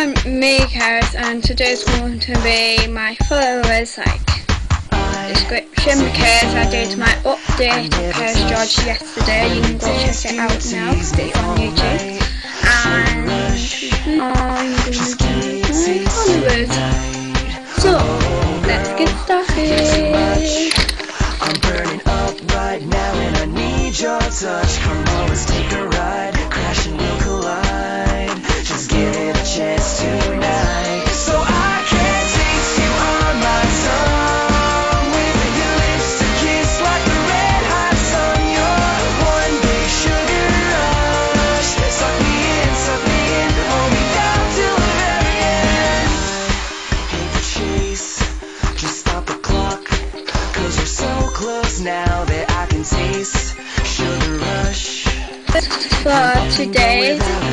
I'm Mikaz and today's going to be my followers like description because I did my update of Kerrice George yesterday. You can go check it out now, it's on YouTube. And I'm going to do my followers. So, let's get started. I'm burning up right now and I need your touch. Come let's take a ride. Now that I can taste sugar rush. For today's